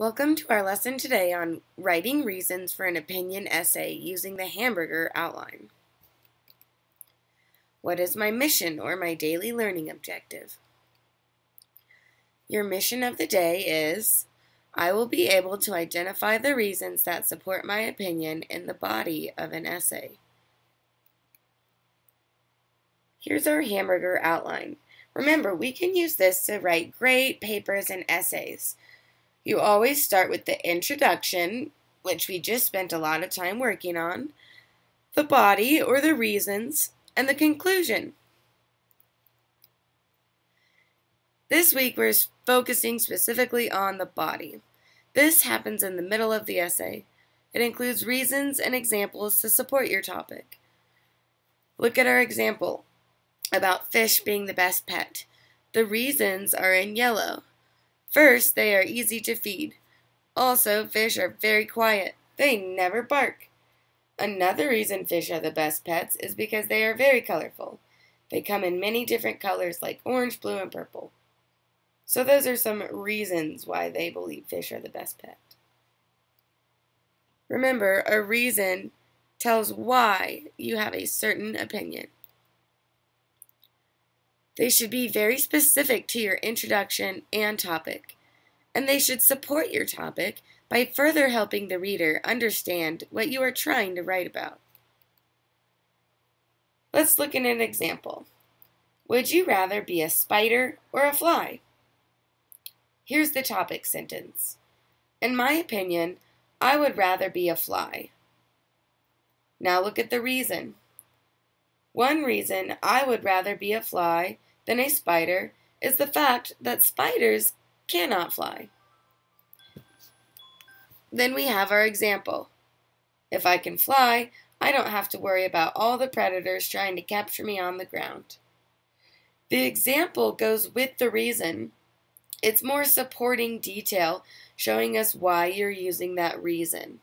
Welcome to our lesson today on writing reasons for an opinion essay using the hamburger outline. What is my mission or my daily learning objective? Your mission of the day is I will be able to identify the reasons that support my opinion in the body of an essay. Here's our hamburger outline. Remember, we can use this to write great papers and essays. You always start with the introduction, which we just spent a lot of time working on, the body or the reasons, and the conclusion. This week we're focusing specifically on the body. This happens in the middle of the essay. It includes reasons and examples to support your topic. Look at our example about fish being the best pet. The reasons are in yellow. First, they are easy to feed. Also, fish are very quiet. They never bark. Another reason fish are the best pets is because they are very colorful. They come in many different colors like orange, blue, and purple. So those are some reasons why they believe fish are the best pet. Remember, a reason tells why you have a certain opinion. They should be very specific to your introduction and topic, and they should support your topic by further helping the reader understand what you are trying to write about. Let's look at an example. Would you rather be a spider or a fly? Here's the topic sentence. In my opinion, I would rather be a fly. Now look at the reason. One reason I would rather be a fly than a spider is the fact that spiders cannot fly. Then we have our example. If I can fly, I don't have to worry about all the predators trying to capture me on the ground. The example goes with the reason. It's more supporting detail showing us why you're using that reason.